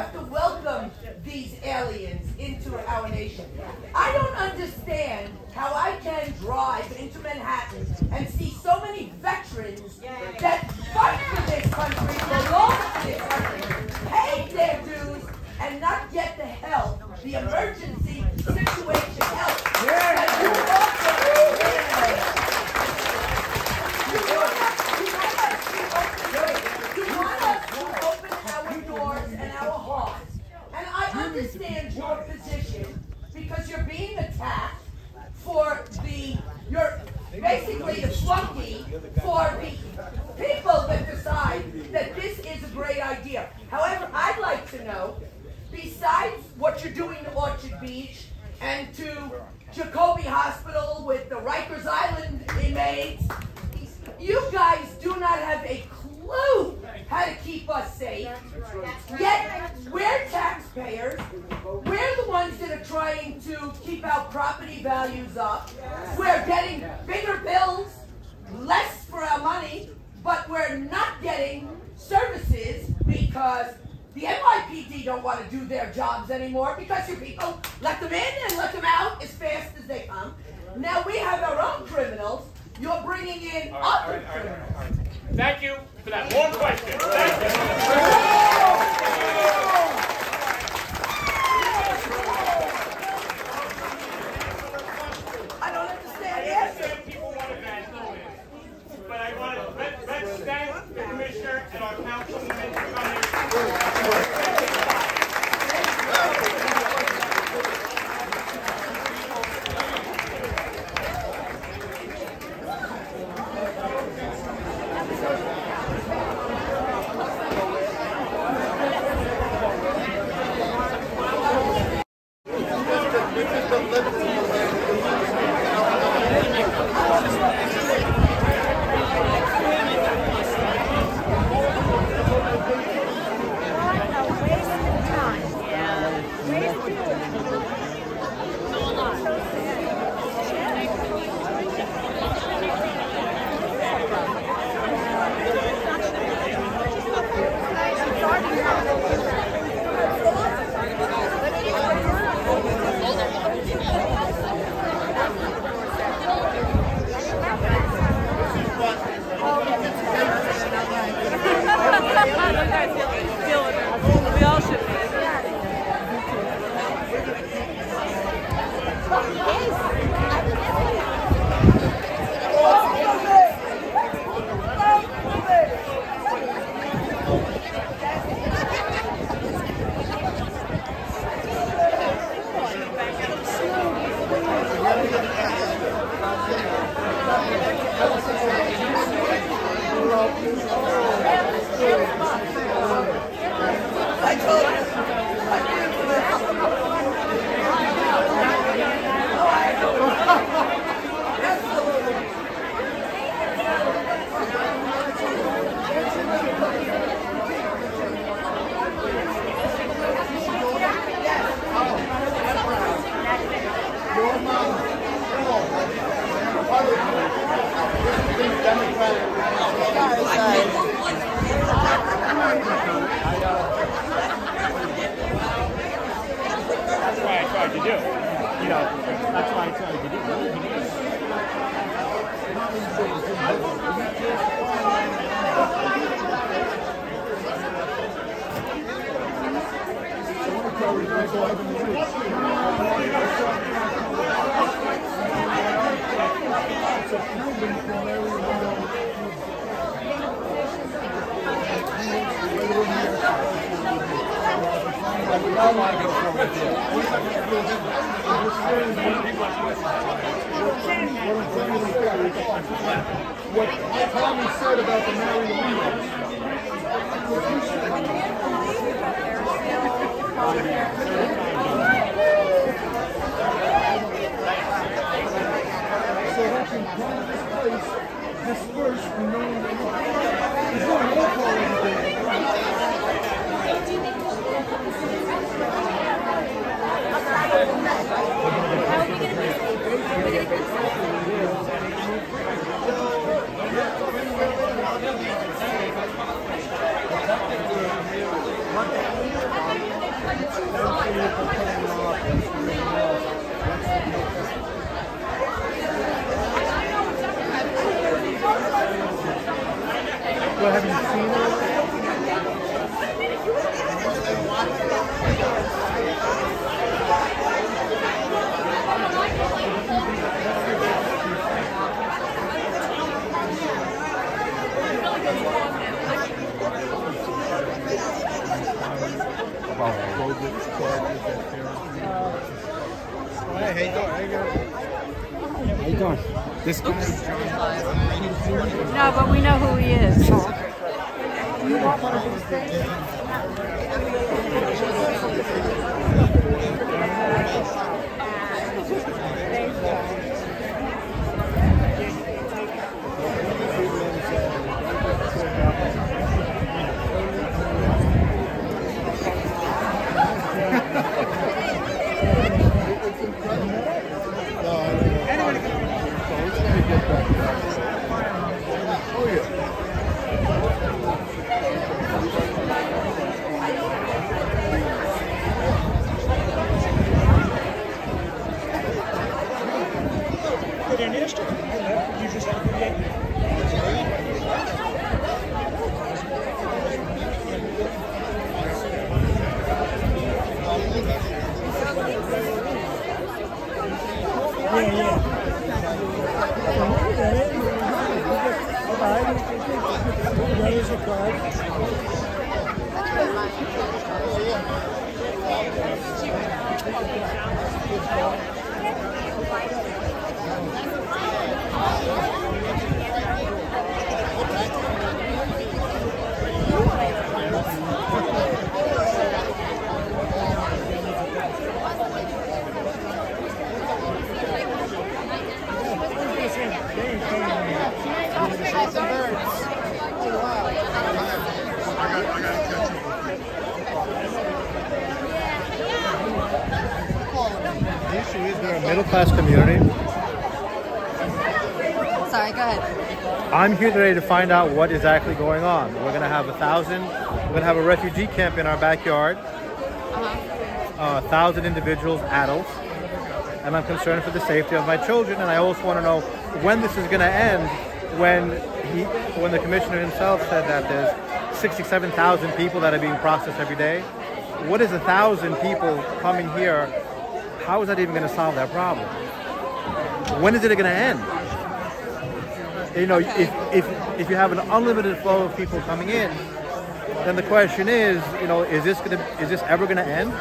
S18: have
S15: to welcome these aliens into our nation. I don't understand how I can drive into Manhattan and see so many veterans that fight for this country, belong to this country, pay their dues, and not get the help, the emergency
S8: What Tommy said about the Mary So that can come this place dispersed and no one will know. There's no roll call every day. Well, have you seen it?
S7: Hey, how you doing? How you doing? How you doing? This guy.
S19: No, but we know who he is.
S3: Oh, the
S7: I'm here today to find out what is actually going on. We're going to have a thousand, we're going to have a refugee camp in our backyard. Uh, a thousand individuals, adults. And I'm concerned for the safety of my children. And I also want to know when this is going to end when he, when the commissioner himself said that there's 67,000 people that are being processed every day. What is a thousand people coming here? How is that even going to solve that problem? When is it going to end? You know, if, if, if you have an unlimited flow of people coming in, then the question is, you know, is this going to, is this ever going to end?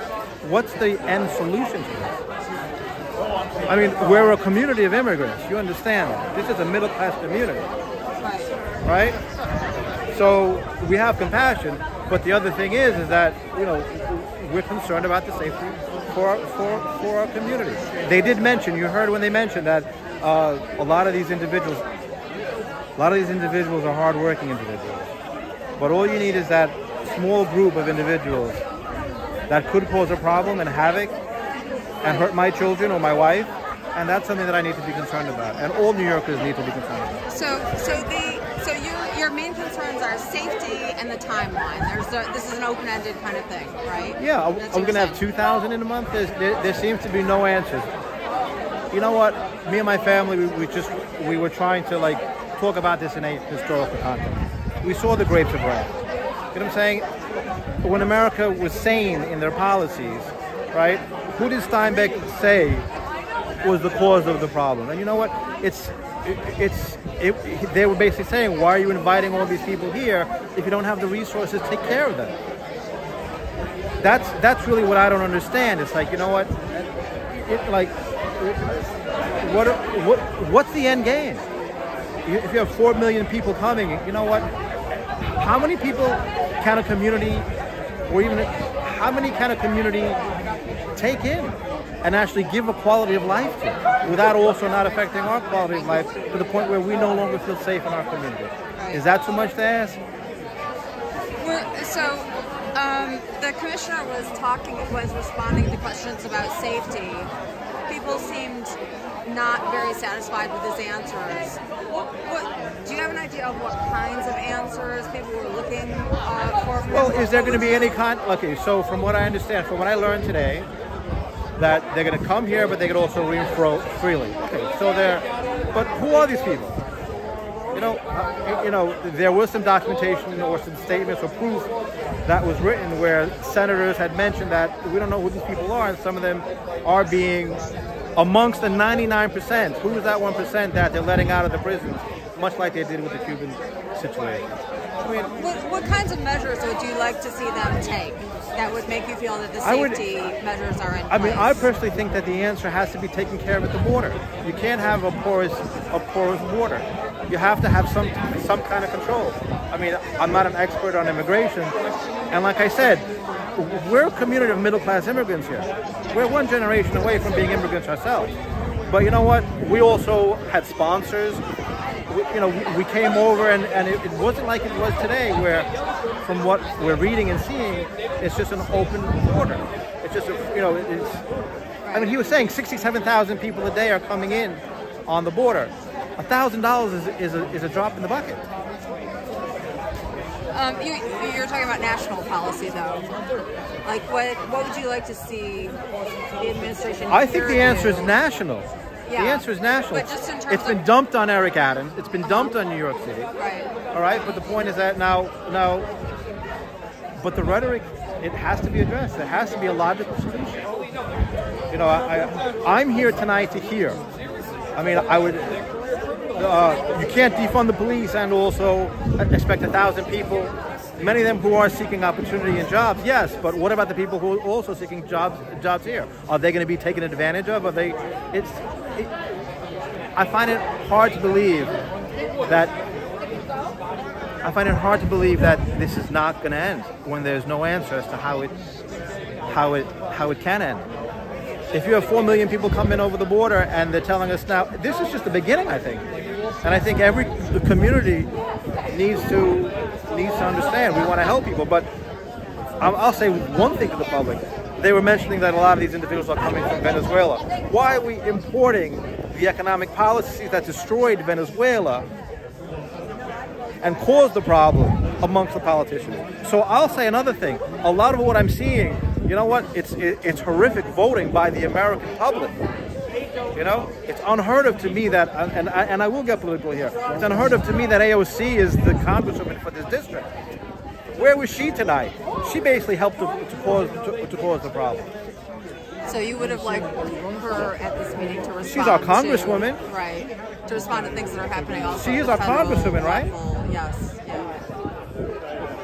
S7: What's the end solution to this? I mean, we're a community of immigrants. You understand? This is a middle class community, right? So we have compassion, but the other thing is, is that you know we're concerned about the safety for our, for for our community. They did mention. You heard when they mentioned that uh, a lot of these individuals, a lot of these individuals are hardworking individuals. But all you need is that small group of individuals that could cause a problem and havoc and hurt my children or my wife. And that's something that I need to be concerned about. And all New Yorkers need to be concerned about.
S19: So, so the so your your main concerns are safety and the timeline. There's a, this is an open-ended kind of thing, right?
S7: Yeah, are, are we going to have 2,000 in a month? There, there seems to be no answers. You know what? Me and my family, we, we just, we were trying to like talk about this in a historical context. We saw the grapes of wrath. You know what I'm saying? When America was sane in their policies, right? Who did Steinbeck say was the cause of the problem? And you know what? It's, it's, it, they were basically saying, why are you inviting all these people here if you don't have the resources to take care of them? That's that's really what I don't understand. It's like you know what, it, like what what what's the end game? If you have four million people coming, you know what? How many people can a community, or even how many can a community take in and actually give a quality of life to, without also not affecting our quality of life to the point where we no longer feel safe in our community? Is that too much to ask?
S19: So um, the commissioner was talking, was responding to questions about safety. People seemed not very satisfied with his answers. What, what, do you have an idea of what kinds of answers people were looking uh, for?
S7: Well, is there going to be any kind? Okay, so from what I understand, from what I learned today, that they're going to come here, but they could also roam freely. Okay, so they're, but who are these people? You know, uh, you know, there was some documentation or some statements or proof that was written where senators had mentioned that we don't know who these people are, and some of them are being amongst the 99%. Who is that 1% that they're letting out of the prisons, much like they did with the Cuban situation?
S19: What, what kinds of measures would you like to see them take that would make you feel that the
S7: I would-
S19: safety measures are in
S7: I mean, I personally think that the answer has to be taken care of at the border. You can't have a porous, a porous border. You have to have some some kind of control. I mean, I'm not an expert on immigration, and like I said, we're a community of middle class immigrants here. We're one generation away from being immigrants ourselves. But you know what? We also had sponsors. We, you know, we, came over, and, and it, it wasn't like it was today, where from what we're reading and seeing, it's just an open border. It's just, a, you know, it's. I mean, he was saying 67,000 people a day are coming in on the border. thousand dollars is is a, is a drop in the bucket.
S19: Um, you, you're talking about national policy, though. Like, what what would you like to see the administration?
S7: I think the answer is national.
S19: Yeah.
S7: The answer is national.
S19: But just in terms
S7: it's been dumped on Eric Adams. It's been dumped on New York City.
S19: Right.
S7: All right, but the point is that now, now, but the rhetoric, it has to be addressed. There has to be a logical solution. You know, I, I I'm here tonight to hear. I mean, I would. Uh, you can't defund the police and also expect a thousand people, many of them who are seeking opportunity and jobs. Yes, but what about the people who are also seeking jobs jobs here? Are they going to be taken advantage of? Are they? It's. It, I find it hard to believe that I find it hard to believe that this is not going to end when there's no answer as to how it how it how it can end. If you have four million people come in over the border and they're telling us now, this is just the beginning, I think, and I think every community needs to needs to understand. We want to help people, but I'll, I'll say one thing to the public. They were mentioning that a lot of these individuals are coming from Venezuela. Why are we importing the economic policies that destroyed Venezuela and caused the problem amongst the politicians? So I'll say another thing. A lot of what I'm seeing, you know what? It's it, it's horrific voting by the American public. You know, it's unheard of to me that, and I, and I will get political here. It's unheard of to me that AOC is the congresswoman for this district. Where was she tonight? She basically helped to, to cause to, to cause the problem.
S19: So you would have liked her at this meeting to respond.
S7: She's our
S19: to-
S7: congresswoman.
S19: right? To respond to things that are happening. Also
S7: She is our congresswoman, right?
S19: Yes. Yeah.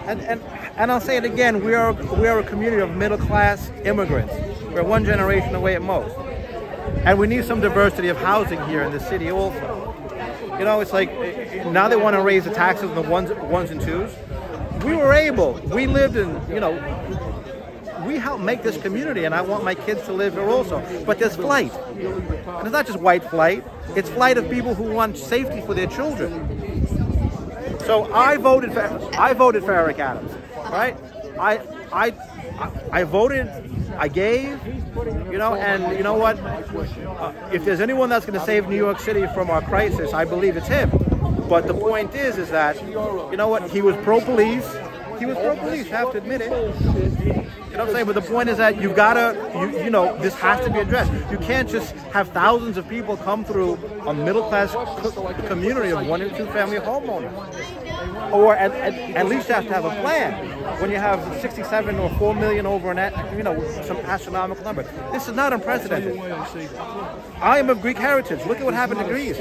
S7: And, and and I'll say it again: we are we are a community of middle class immigrants. We're one generation away at most. And we need some diversity of housing here in the city also. You know, it's like now they want to raise the taxes on the ones, ones and twos. We were able. We lived in, you know, we help make this community, and I want my kids to live here also. But there's flight, and it's not just white flight. It's flight of people who want safety for their children. So I voted for I voted for Eric Adams, right? I I I voted, I gave, you know, and you know what? Uh, if there's anyone that's going to save New York City from our crisis, I believe it's him. But the point is, is that you know what? He was pro-police. He was pro-police. Have to admit it. You know what I'm saying? But the point is that you gotta, you, you know, this has to be addressed. You can't just have thousands of people come through a middle-class co community of one and two family homeowners. Or at, at, at least you have to have a plan when you have 67 or 4 million over an, you know, some astronomical number. This is not unprecedented. I am of Greek heritage. Look at what happened to Greece.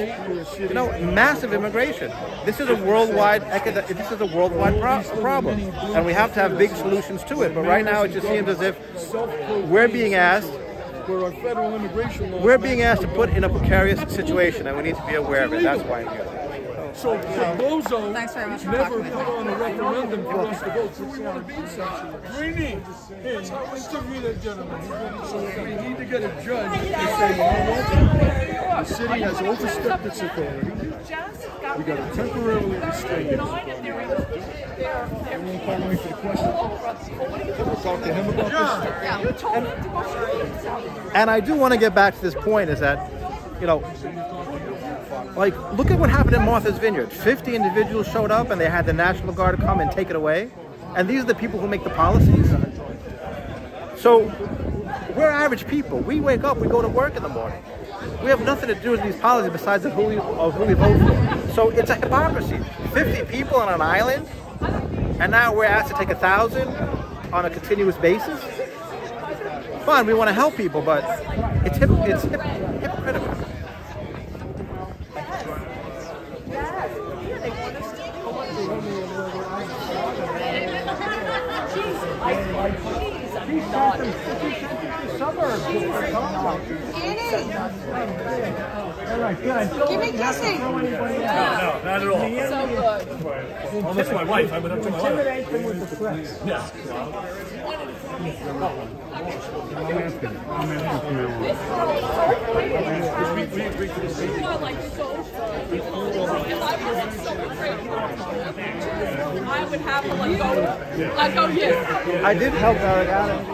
S7: You know, massive immigration. This is a worldwide, this is a worldwide pro problem. And we have to have big solutions to it. But right now it just seems as if we're being asked we're being asked to put in a precarious situation, and we need to be aware of it. That's why I'm here.
S8: So, so Bozo
S19: Thanks very much for
S8: never put on a referendum for us to vote, so we want to be sanctuary. Greaney, hey, interview that gentleman. So we need to get a judge to say, you know what? The city has overstepped its authority. We got to temporarily restrain its authority. Anyone calling me for the question? We'll talk to him about this.
S7: And, and I do want to get back to this point is that, you know, like, look at what happened in Martha's Vineyard. 50 individuals showed up and they had the National Guard come and take it away. And these are the people who make the policies. So, we're average people. We wake up, we go to work in the morning. We have nothing to do with these policies besides of who we, of who we vote for. So it's a hypocrisy. 50 people on an island, and now we're asked to take a thousand on a continuous basis. Fine, we want to help people, but it's, hip, it's hip,
S10: Give me kissing.
S8: No, no, not at all.
S10: So good.
S8: My wife. I would have to my wife. Yeah.
S10: I would have to like go, like go yes.
S7: I did help Eric Adams.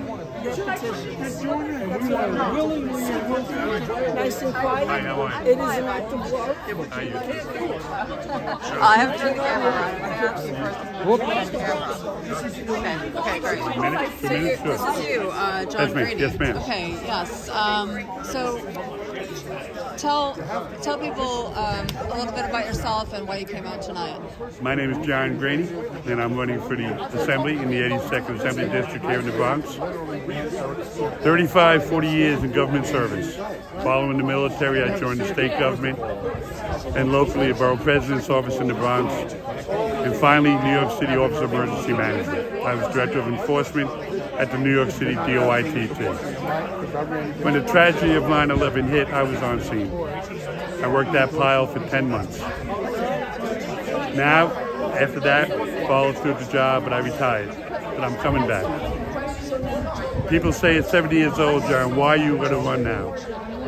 S10: west side.
S11: Nice and quiet. It is an act of love.
S19: I have to camera. I'm gonna ask you first. Okay, okay, great. So this is you, uh, John
S20: Yes.
S19: Grady.
S20: Yes, ma'am.
S19: Okay, yes. Um, so tell tell people um, a little bit about yourself and why you came out tonight.
S20: My name is John Greaney, and I'm running for the Assembly in the 82nd Assembly District here in the Bronx. 35, 40 years in government service. Following the military, I joined the state government and locally a borough president's office in the Bronx, and finally New York City Office of Emergency Management. I was director of enforcement at the New York City DOITT. When the tragedy of 9/11 hit, I was on scene. I worked that pile for 10 months. Now, after that, followed through the job, but I retired. But I'm coming back. People say at 70 years old, John, why are you going to run now?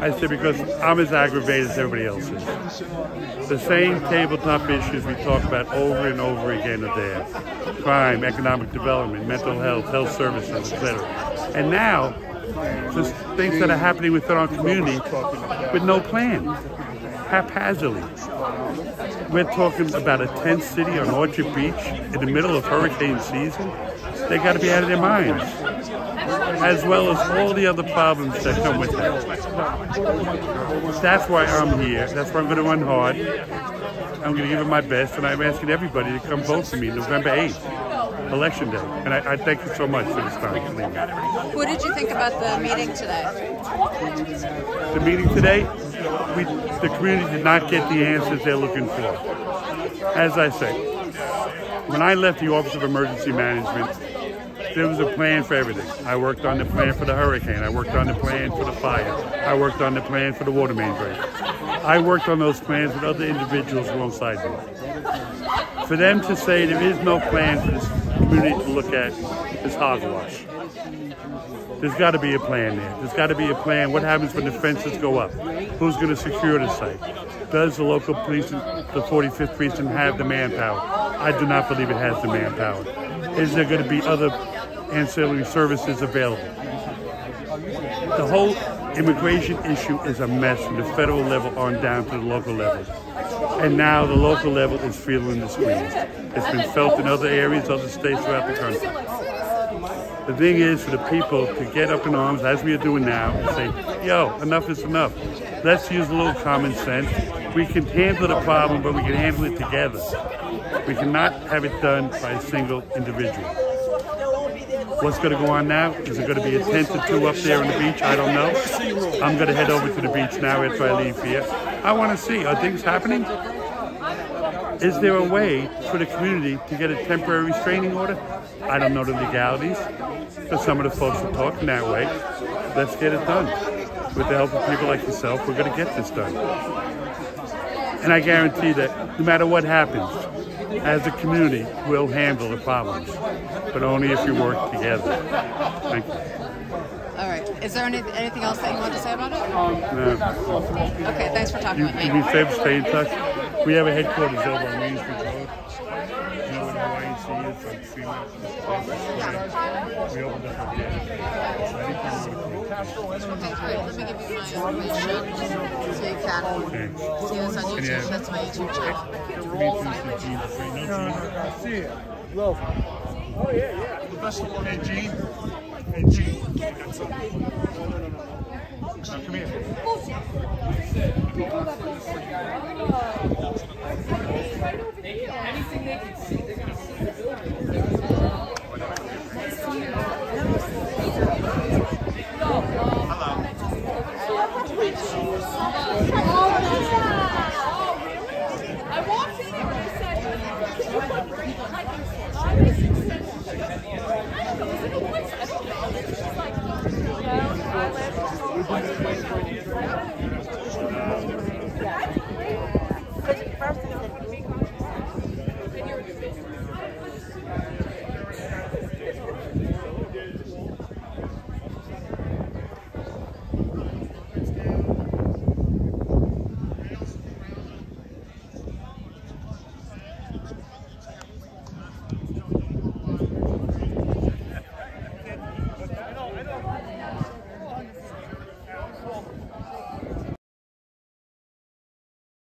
S20: I said, because I'm as aggravated as everybody else is. The same tabletop issues we talk about over and over again are there. Crime, economic development, mental health, health services, etc. And now, just things that are happening within our community with no plan, haphazardly. We're talking about a tent city on Orchard Beach in the middle of hurricane season. They got to be out of their minds, as well as all the other problems that come with that. That's why I'm here. That's why I'm going to run hard. I'm going to give it my best, and I'm asking everybody to come vote for me November 8th. election day. And I, I thank you so much for this time.
S19: What did you think about the meeting today?
S20: The meeting today, we, the community did not get the answers they're looking for. As I say, when I left the Office of Emergency Management, there was a plan for everything. I worked on the plan for the hurricane. I worked on the plan for the fire. I worked on the plan for the water main break. I worked on those plans with other individuals alongside me. For them to say there is no plan for this community to look at is hogwash. There's got to be a plan there. There's got to be a plan. What happens when the fences go up? Who's going to secure the site? Does the local police, the 45th precinct, have the manpower? I do not believe it has the manpower. Is there going to be other ancillary services available? The whole immigration issue is a mess from the federal level on down to the local level. And now the local level is feeling the squeeze. It's been felt in other areas, other states throughout the country. The thing is for the people to get up in arms, as we are doing now, and say, yo, enough is enough. Let's use a little common sense. We can handle the problem, but we can handle it together. We cannot have it done by a single individual. What's going to go on now? Is it going to be a tent or two up there on the beach? I don't know. I'm going to head over to the beach now after I leave here. I want to see, are things happening? Is there a way for the community to get a temporary restraining order? I don't know the legalities, but some of the folks are talking that way. Let's get it done. With the help of people like yourself, we're going to get this done. And I guarantee that no matter what happens, as a community, we'll handle the problems, but only if you work together. Thank you.
S19: All right. Is there any, anything else that you want to say about it?
S20: No.
S19: Okay, thanks for talking
S20: You,
S19: with me.
S20: you be stay in touch. We have a headquarters over on Main Street Road. You know YNC is Fremont? We opened up up there.
S19: Okay, great. Let me give you my information so you can see this on
S20: And yeah.
S19: YouTube. That's my YouTube channel.
S20: No, no, no. See it. Love. Oh, yeah, yeah. The best one. Hey, Gene. Hey, Gene. You got something? Now, come here.